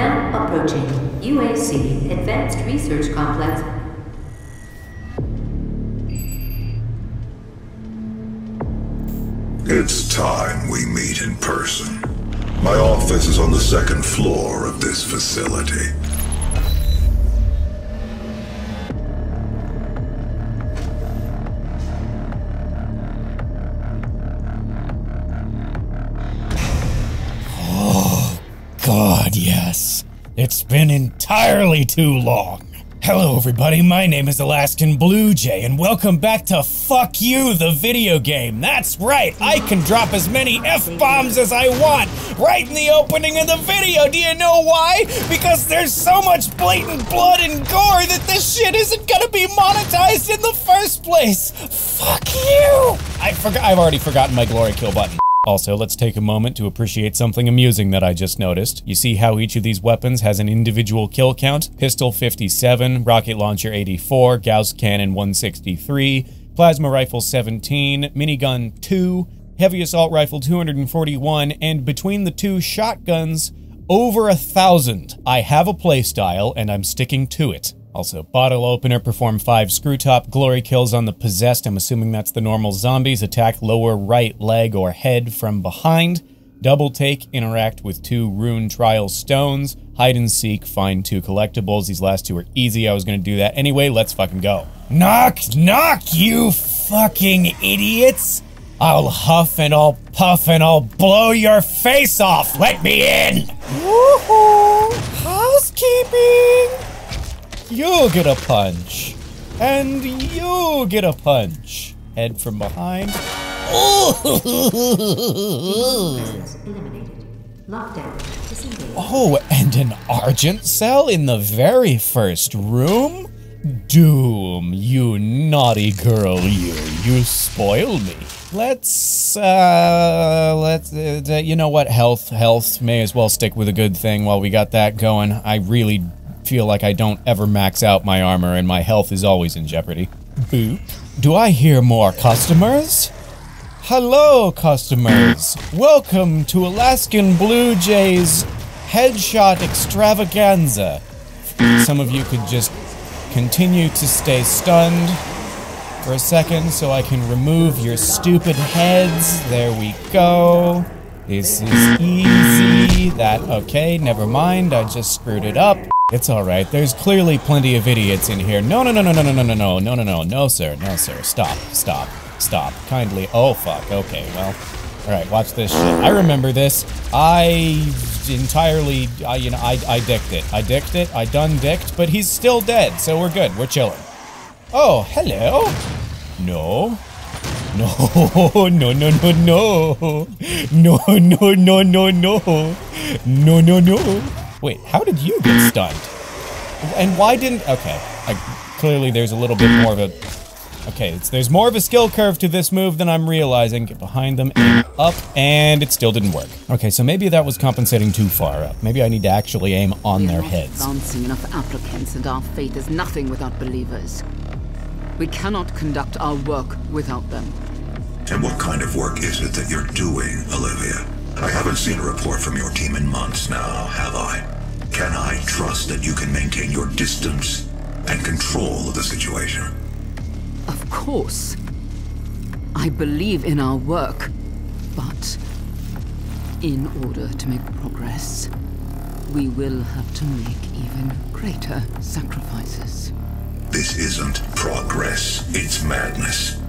Now approaching UAC Advanced Research Complex. It's time we meet in person. My office is on the second floor of this facility. God, yes. It's been entirely too long. Hello, everybody. My name is Alaskan Blue Jay, and welcome back to Fuck You, the video game. That's right. I can drop as many F bombs as I want right in the opening of the video. Do you know why? Because there's so much blatant blood and gore that this shit isn't gonna be monetized in the first place. Fuck you. I forgot. I've already forgotten my glory kill button. Also, let's take a moment to appreciate something amusing that I just noticed. You see how each of these weapons has an individual kill count? Pistol 57, rocket launcher 84, Gauss cannon 163, plasma rifle 17, minigun 2, heavy assault rifle 241, and between the two shotguns, over a thousand. I have a playstyle, and I'm sticking to it. Also, bottle opener, perform five screw top glory kills on the possessed. I'm assuming that's the normal zombies. Attack lower right leg or head from behind. Double take, interact with two rune trial stones. Hide and seek, find two collectibles. These last two are easy. I was gonna do that anyway. Let's fucking go. Knock, knock, you fucking idiots! I'll huff and I'll puff and I'll blow your face off. Let me in. Woohoo! Housekeeping. You get a punch. And you get a punch. Head from behind. Oh, and an Argent cell in the very first room? Doom, you naughty girl, you. You spoil me. Let's, uh, let's, uh, you know what? Health, health. May as well stick with a good thing while we got that going. I really feel like I don't ever max out my armor and my health is always in jeopardy. Boop. Do I hear more customers? Hello, customers. Welcome to Alaskan Blue Jays Headshot Extravaganza. Some of you could just continue to stay stunned for a second so I can remove your stupid heads. There we go. This is easy. That, okay, never mind. I just screwed it up. It's alright. There's clearly plenty of idiots in here. No, no, no, no, no, no, no, no, no, no, no, no, no, sir. No, sir. Stop. Stop. Stop. Kindly. Oh, fuck. Okay, well. Alright, watch this shit. I remember this. I entirely, I, you know, I, I dicked it. I dicked it. I done dicked, but he's still dead, so we're good. We're chilling. Oh, hello. No. No, no, no, no, no. No, no, no, no, no. No, no, no. Wait, how did you get stunned? And why didn't... Okay, I, clearly there's a little bit more of a... Okay, it's, there's more of a skill curve to this move than I'm realizing. Get behind them, aim up, and it still didn't work. Okay, so maybe that was compensating too far up. Maybe I need to actually aim on their heads. Advancing enough applicants, and our fate is nothing without believers. We cannot conduct our work without them. And what kind of work is it that you're doing, Olivia? I haven't seen a report from your team in months now, have I? Can I trust that you can maintain your distance and control of the situation? Of course. I believe in our work, but in order to make progress, we will have to make even greater sacrifices. This isn't progress, it's madness.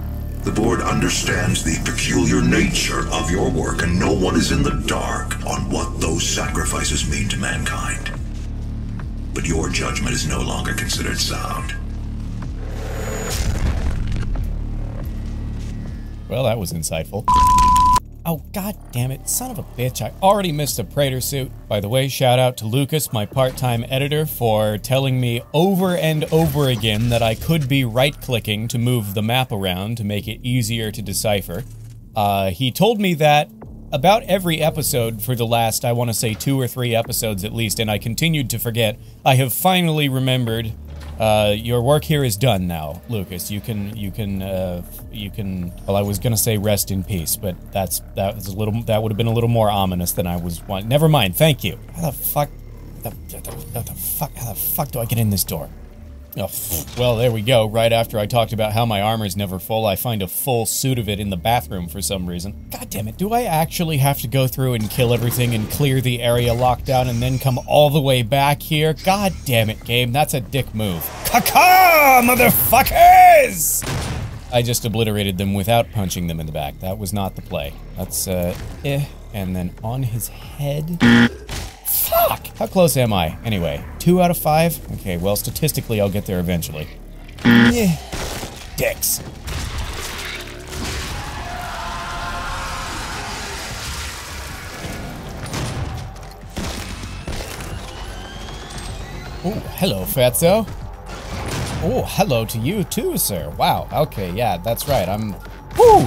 The board understands the peculiar nature of your work, and no one is in the dark on what those sacrifices mean to mankind. But your judgment is no longer considered sound. Well, that was insightful. Oh, god damn it, son of a bitch, I already missed a Praetor suit. By the way, shout out to Lucas, my part-time editor, for telling me over and over again that I could be right-clicking to move the map around to make it easier to decipher. Uh, he told me that about every episode for the last, I want to say two or three episodes at least, and I continued to forget. I have finally remembered uh, your work here is done now, Lucas. You can, you can, uh, you can. Well, I was gonna say rest in peace, but that's that was a little. That would have been a little more ominous than I was. Want. Never mind. Thank you. How the fuck? the, the, the, the fuck? How the fuck do I get in this door? Oh, well, there we go. Right after I talked about how my armor's never full, I find a full suit of it in the bathroom for some reason. God damn it, do I actually have to go through and kill everything and clear the area locked down and then come all the way back here? God damn it, game, that's a dick move. Caca, motherfuckers! I just obliterated them without punching them in the back. That was not the play. That's, uh, eh. And then on his head. How close am I? Anyway, two out of five? Okay, well, statistically, I'll get there eventually. Hmm. Yeah. Dicks. Oh, hello, Fatso. Oh, hello to you too, sir. Wow, okay, yeah, that's right. I'm. Whoo!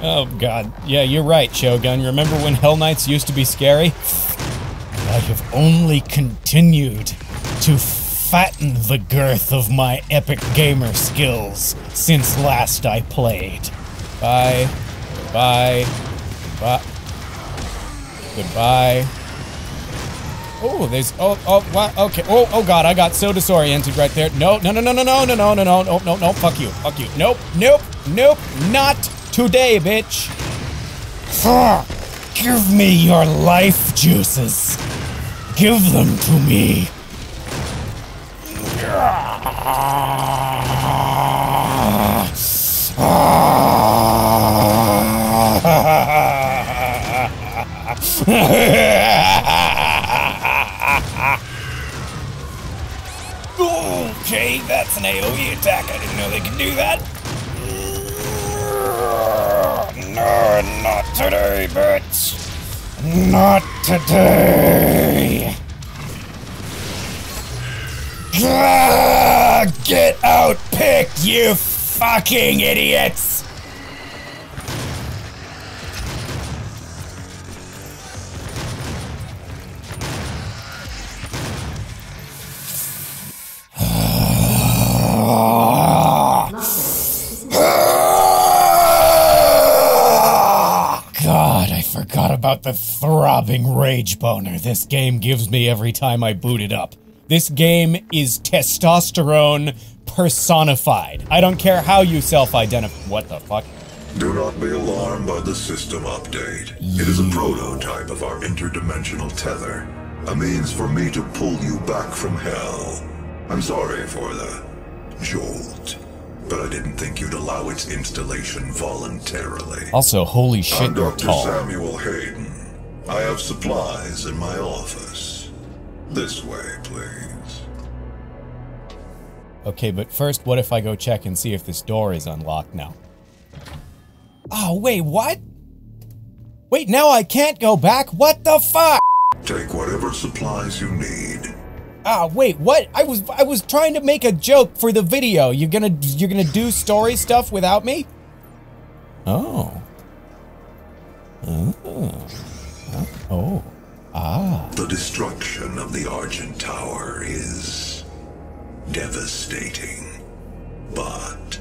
Oh god. Yeah, you're right, Shogun. Remember when Hell Knights used to be scary? I have only continued to fatten the girth of my epic gamer skills since last I played. Bye. Bye. Bye. Goodbye. Oh, there's oh oh what okay oh oh god I got so disoriented right there no no no no no no no no no no no no no fuck you fuck you nope nope nope not today bitch give me your life juices give them to me Okay, that's an AoE attack. I didn't know they could do that. No, not today, bitch. Not today. Ah, get out, pick, you fucking idiots! Ah! God, I forgot about the throbbing rage boner this game gives me every time I boot it up. This game is testosterone personified. I don't care how you self-identify. What the fuck? Do not be alarmed by the system update. It is a prototype of our interdimensional tether. A means for me to pull you back from hell. I'm sorry for the jolt, but I didn't think you'd allow its installation voluntarily. Also, holy shit, I'm you're Dr. tall. Samuel Hayden. I have supplies in my office. This way, please. Okay, but first, what if I go check and see if this door is unlocked now? Oh, wait, what? Wait, now I can't go back? What the fuck? Take whatever supplies you need. Ah, wait, what? I was I was trying to make a joke for the video. You're gonna you're gonna do story stuff without me? Oh. Oh. Oh. Ah. The destruction of the Argent Tower is devastating. But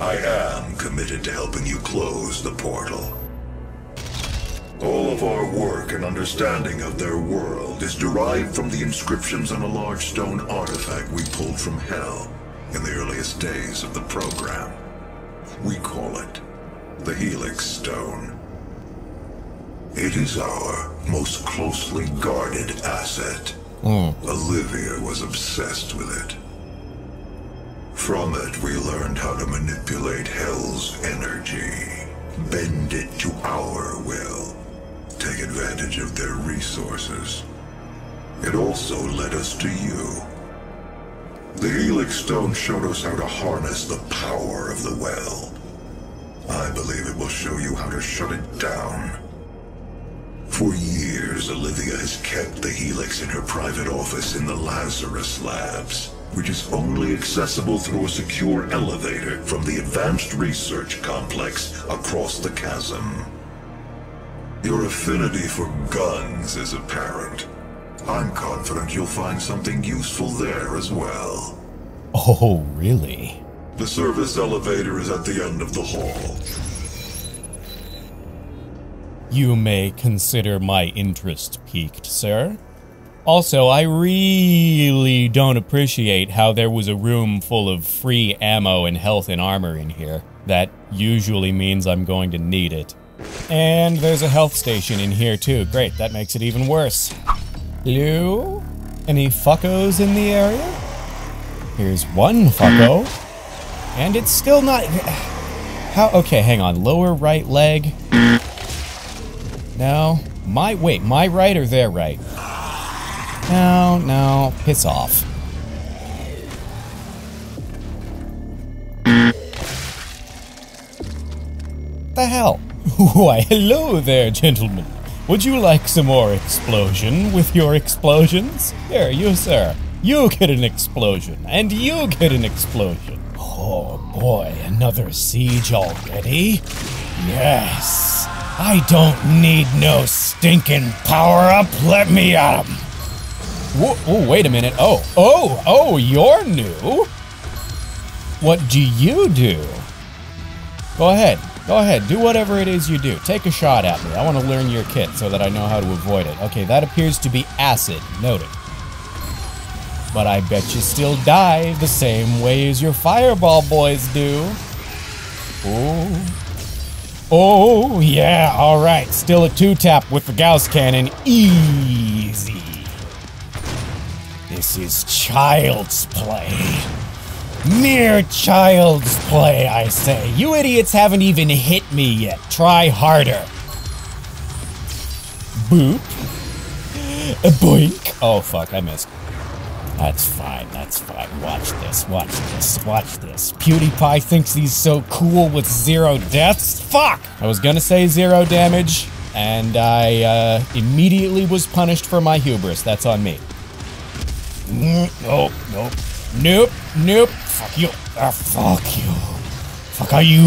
I am committed to helping you close the portal. All of our work and understanding of their world is derived from the inscriptions on a large stone artifact we pulled from Hell in the earliest days of the program. We call it the Helix Stone. It is our most closely guarded asset. Hmm. Olivia was obsessed with it. From it, we learned how to manipulate Hell's energy, bend it to our advantage of their resources. It also led us to you. The Helix Stone showed us how to harness the power of the well. I believe it will show you how to shut it down. For years, Olivia has kept the Helix in her private office in the Lazarus Labs, which is only accessible through a secure elevator from the Advanced Research Complex across the chasm. Your affinity for guns is apparent. I'm confident you'll find something useful there as well. Oh, really? The service elevator is at the end of the hall. You may consider my interest piqued, sir. Also, I really don't appreciate how there was a room full of free ammo and health and armor in here. That usually means I'm going to need it. And there's a health station in here too. Great, that makes it even worse. Hello? Any fuckos in the area? Here's one fucko. And it's still not... How? Okay, hang on. Lower right leg. No. My... Wait, my right or their right? No, no. Piss off. The hell? Why, hello there, gentlemen. Would you like some more explosion with your explosions? Here, you, sir. You get an explosion, and you get an explosion. Oh boy, another siege already? Yes. I don't need no stinking power up. Let me at him. Oh, wait a minute. Oh, oh, oh, you're new? What do you do? Go ahead. Go ahead. Do whatever it is you do. Take a shot at me. I want to learn your kit so that I know how to avoid it. Okay, that appears to be acid. Noted. But I bet you still die the same way as your fireball boys do. Oh. Oh, yeah, alright. Still a two-tap with the Gauss cannon. Easy. This is child's play. Mere child's play, I say. You idiots haven't even hit me yet. Try harder. Boop. A boink. Oh, fuck, I missed. That's fine, that's fine. Watch this, watch this, watch this. PewDiePie thinks he's so cool with zero deaths? Fuck! I was gonna say zero damage, and I uh, immediately was punished for my hubris. That's on me. Mm, Nope, nope. Nope, nope. Fuck you. Ah, fuck you. Fuck are you?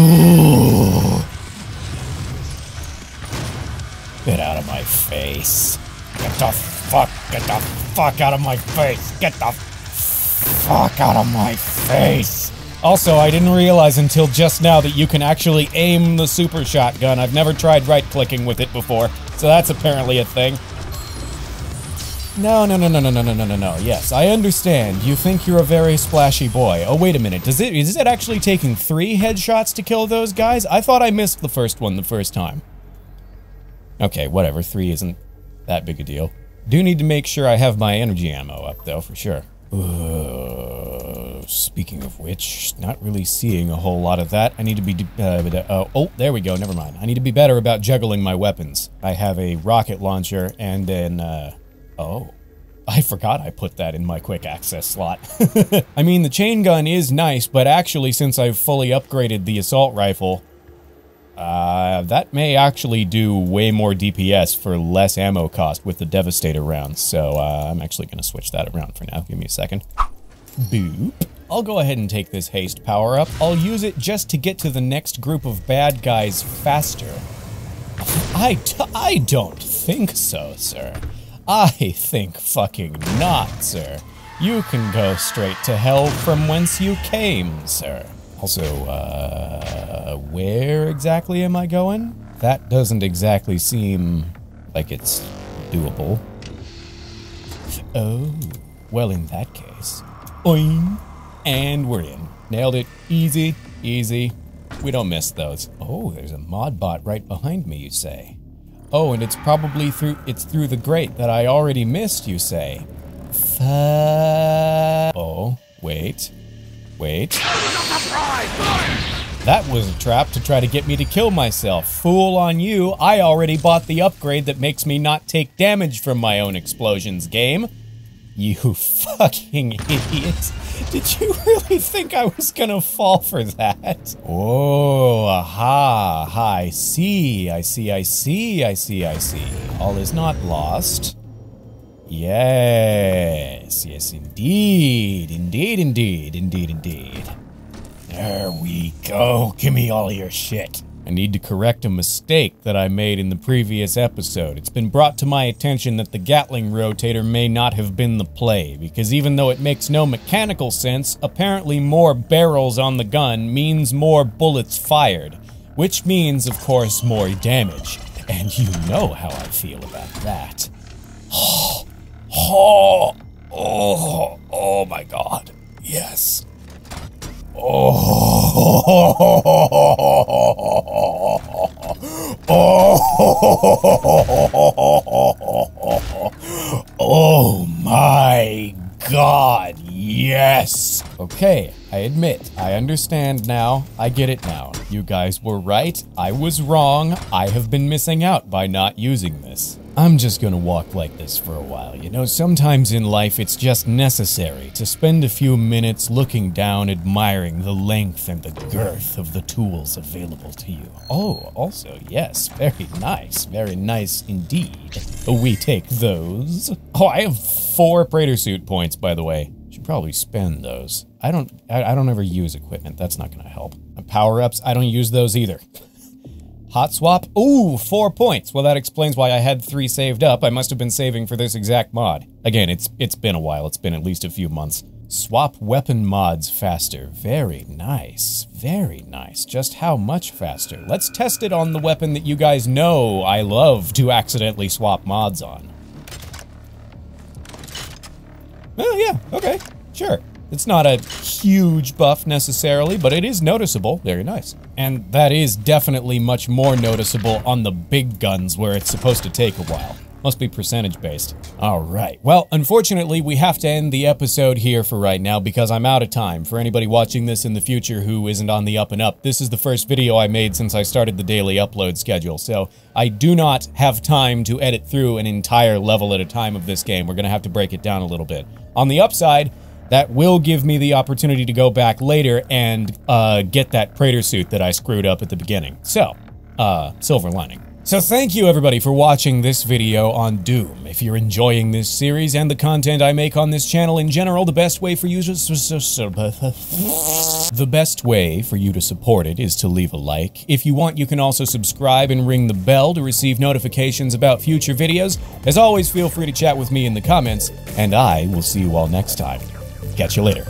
Get out of my face. Get the fuck, get the fuck out of my face. Get the fuck out of my face. Also, I didn't realize until just now that you can actually aim the super shotgun. I've never tried right clicking with it before, so that's apparently a thing. No, no, no, no, no, no, no, no, no, no. Yes, I understand. You think you're a very splashy boy. Oh, wait a minute. Does it is it actually taking three headshots to kill those guys? I thought I missed the first one the first time. Okay, whatever. Three isn't that big a deal. Do need to make sure I have my energy ammo up, though, for sure. Uh, speaking of which, not really seeing a whole lot of that. I need to be. Uh, uh, oh, there we go. Never mind. I need to be better about juggling my weapons. I have a rocket launcher and then. Uh, oh. I forgot I put that in my quick access slot. I mean, the chain gun is nice, but actually, since I've fully upgraded the assault rifle, uh, that may actually do way more DPS for less ammo cost with the Devastator rounds, so uh, I'm actually going to switch that around for now. Give me a second. Boop. I'll go ahead and take this haste power up. I'll use it just to get to the next group of bad guys faster. I, d- I don't think so, sir. I think fucking not, sir. You can go straight to hell from whence you came, sir. Also, uh, where exactly am I going? That doesn't exactly seem like it's doable. Oh, well, in that case, oing, and we're in. Nailed it. Easy, easy. We don't miss those. Oh, there's a mod bot right behind me, you say. Oh, and it's probably through it's through the grate that I already missed, you say. Fu- Oh, wait. Wait. That was a trap to try to get me to kill myself. Fool on you, I already bought the upgrade that makes me not take damage from my own explosions game. You fucking idiot. Did you really think I was gonna fall for that? Oh, aha, I see, I see, I see, I see, I see. All is not lost. Yes, yes, indeed, indeed, indeed, indeed, indeed. There we go. Give me all your shit. I need to correct a mistake that I made in the previous episode. It's been brought to my attention that the Gatling rotator may not have been the play, because even though it makes no mechanical sense, apparently more barrels on the gun means more bullets fired, which means, of course, more damage. And you know how I feel about that. Oh, oh, oh, oh my god. Yes. Oh, oh my god, yes. Okay, I admit, I understand now. I get it now. You guys were right. I was wrong. I have been missing out by not using this. I'm just gonna walk like this for a while. You know, sometimes in life it's just necessary to spend a few minutes looking down, admiring the length and the girth of the tools available to you. Oh, also, yes, very nice, very nice indeed. We take those. Oh, I have four Praetor suit points, by the way. Should probably spend those. I don't, I, I don't ever use equipment. That's not gonna help. Power-ups, I don't use those either. Hot swap? Ooh, four points. Well, that explains why I had three saved up. I must have been saving for this exact mod. Again, it's it's been a while. It's been at least a few months. Swap weapon mods faster. Very nice. Very nice. Just how much faster? Let's test it on the weapon that you guys know I love to accidentally swap mods on. Oh, yeah, okay, sure. It's not a huge buff necessarily, but it is noticeable. Very nice. And that is definitely much more noticeable on the big guns where it's supposed to take a while. Must be percentage based. All right. Well, unfortunately, we have to end the episode here for right now because I'm out of time. For anybody watching this in the future who isn't on the up and up, this is the first video I made since I started the daily upload schedule. So I do not have time to edit through an entire level at a time of this game. We're going to have to break it down a little bit. On the upside, that will give me the opportunity to go back later and uh, get that Praetor suit that I screwed up at the beginning. So, uh, silver lining. So thank you everybody for watching this video on Doom. If you're enjoying this series and the content I make on this channel in general, the best way for you to the best way for you to support it is to leave a like. If you want, you can also subscribe and ring the bell to receive notifications about future videos. As always, feel free to chat with me in the comments, and I will see you all next time. Catch you later.